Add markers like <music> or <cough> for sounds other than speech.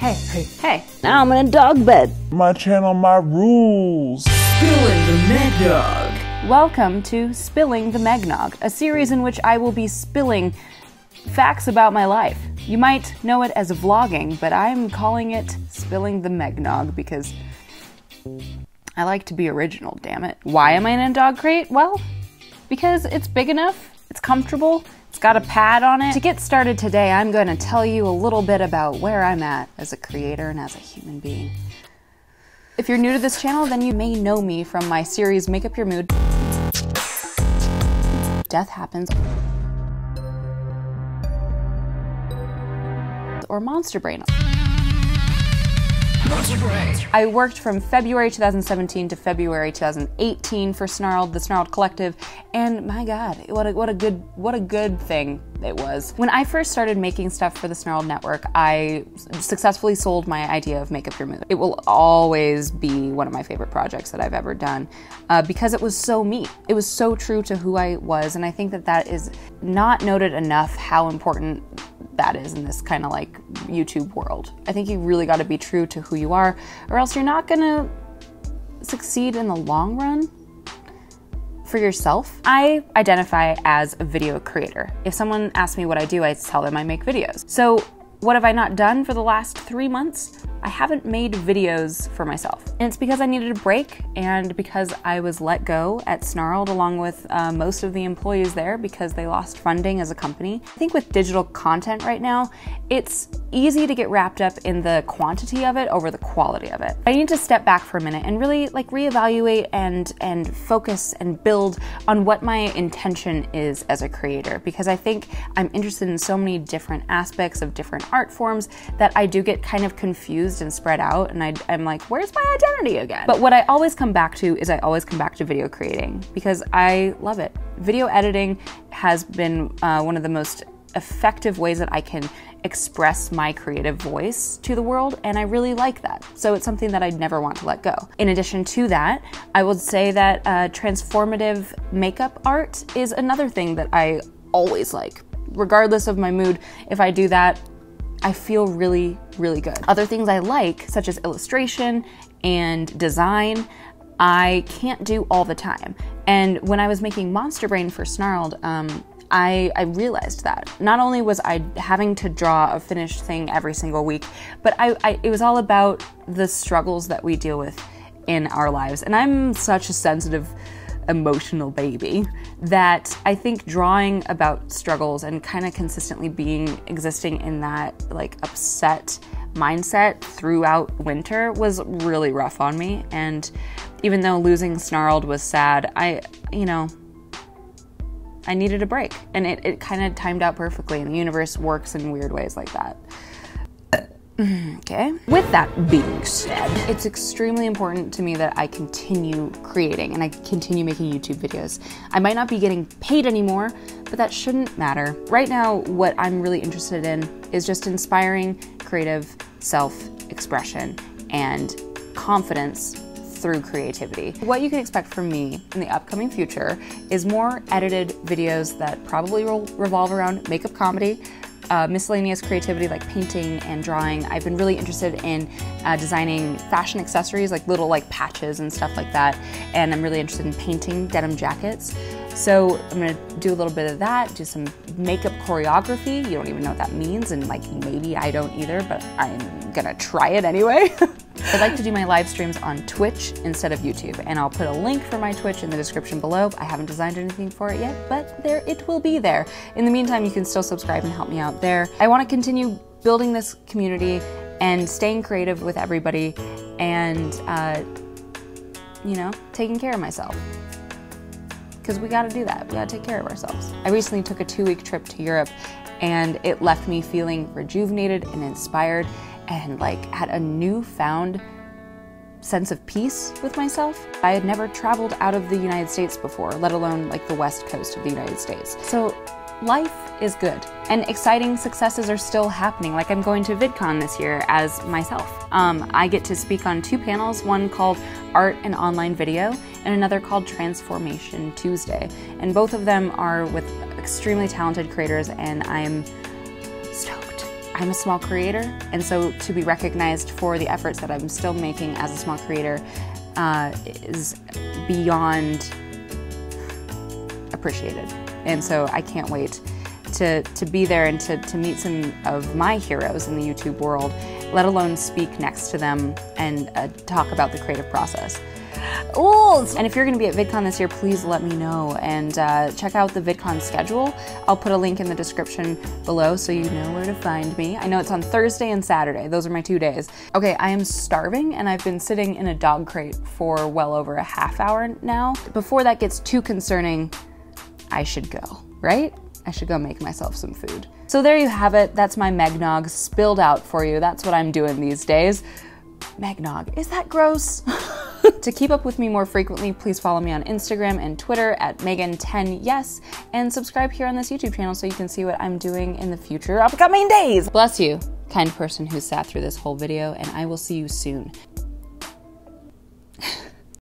Hey, hey, hey. Now I'm in a dog bed. My channel, my rules. Spilling the Meg Dog. Welcome to Spilling the Megnog, a series in which I will be spilling facts about my life. You might know it as vlogging, but I'm calling it Spilling the Megnog because I like to be original, damn it. Why am I in a dog crate? Well, because it's big enough, it's comfortable, it's got a pad on it. To get started today, I'm going to tell you a little bit about where I'm at as a creator and as a human being. If you're new to this channel, then you may know me from my series Make Up Your Mood. Death happens. Or Monster Brain. I worked from February 2017 to February 2018 for Snarled, the Snarled Collective, and my God, what a what a good what a good thing it was. When I first started making stuff for the Snarled Network, I successfully sold my idea of Make Up Your Mood. It will always be one of my favorite projects that I've ever done uh, because it was so me. It was so true to who I was, and I think that that is not noted enough how important that is in this kind of like YouTube world. I think you really got to be true to who you are, or else you're not gonna succeed in the long run for yourself. I identify as a video creator. If someone asks me what I do, I tell them I make videos. So, what have I not done for the last three months? I haven't made videos for myself. And it's because I needed a break and because I was let go at Snarled along with uh, most of the employees there because they lost funding as a company. I think with digital content right now, it's easy to get wrapped up in the quantity of it over the quality of it. I need to step back for a minute and really like reevaluate and and focus and build on what my intention is as a creator because I think I'm interested in so many different aspects of different art forms that I do get kind of confused and spread out, and I, am like, where's my identity again? But what I always come back to is I always come back to video creating because I love it. Video editing has been uh, one of the most effective ways that I can express my creative voice to the world, and I really like that. So it's something that I'd never want to let go. In addition to that, I would say that uh, transformative makeup art is another thing that I always like. Regardless of my mood, if I do that, I feel really, really good. Other things I like, such as illustration and design, I can't do all the time. And when I was making Monster Brain for Snarled, um, I, I, realized that. Not only was I having to draw a finished thing every single week, but I, I, it was all about the struggles that we deal with in our lives. And I'm such a sensitive emotional baby that I think drawing about struggles and kind of consistently being existing in that like upset mindset throughout winter was really rough on me. And even though losing Snarled was sad, I, you know, I needed a break. And it, it kind of timed out perfectly, and the universe works in weird ways like that. <clears throat> Okay. With that being said, it's extremely important to me that I continue creating and I continue making YouTube videos. I might not be getting paid anymore, but that shouldn't matter. Right now, what I'm really interested in is just inspiring creative self expression and confidence through creativity. What you can expect from me in the upcoming future is more edited videos that probably will revolve around makeup comedy, uh, miscellaneous creativity like painting and drawing. I've been really interested in uh, designing fashion accessories like little like patches and stuff like that. And I'm really interested in painting denim jackets. So I'm gonna do a little bit of that, do some makeup choreography. You don't even know what that means, and like maybe I don't either, but I'm gonna try it anyway. <laughs> I'd like to do my live streams on Twitch instead of YouTube, and I'll put a link for my Twitch in the description below. I haven't designed anything for it yet, but there it will be there. In the meantime, you can still subscribe and help me out there. I want to continue building this community and staying creative with everybody, and uh, you know, taking care of myself because we got to do that. We got to take care of ourselves. I recently took a two week trip to Europe and it left me feeling rejuvenated and inspired and like had a newfound sense of peace with myself. I had never traveled out of the United States before, let alone like the west coast of the United States. So life is good and exciting successes are still happening. Like I'm going to VidCon this year as myself. Um, I get to speak on two panels, one called Art and Online Video and another called Transformation Tuesday. And both of them are with extremely talented creators and I'm stoked. I'm a small creator, and so to be recognized for the efforts that I'm still making as a small creator uh, is beyond appreciated. And so I can't wait to, to be there and to, to meet some of my heroes in the YouTube world, let alone speak next to them and uh, talk about the creative process. Ooh. And if you're going to be at VidCon this year, please let me know and uh, check out the VidCon schedule. I'll put a link in the description below so you know where to find me. I know it's on Thursday and Saturday. Those are my two days. Okay, I am starving and I've been sitting in a dog crate for well over a half hour now. Before that gets too concerning, I should go, right? I should go make myself some food. So there you have it. That's my Megnog spilled out for you. That's what I'm doing these days. Megnog, is that gross? <laughs> to keep up with me more frequently, please follow me on Instagram and Twitter at Megan10Yes and subscribe here on this YouTube channel so you can see what I'm doing in the future upcoming days. Bless you, kind person who sat through this whole video, and I will see you soon.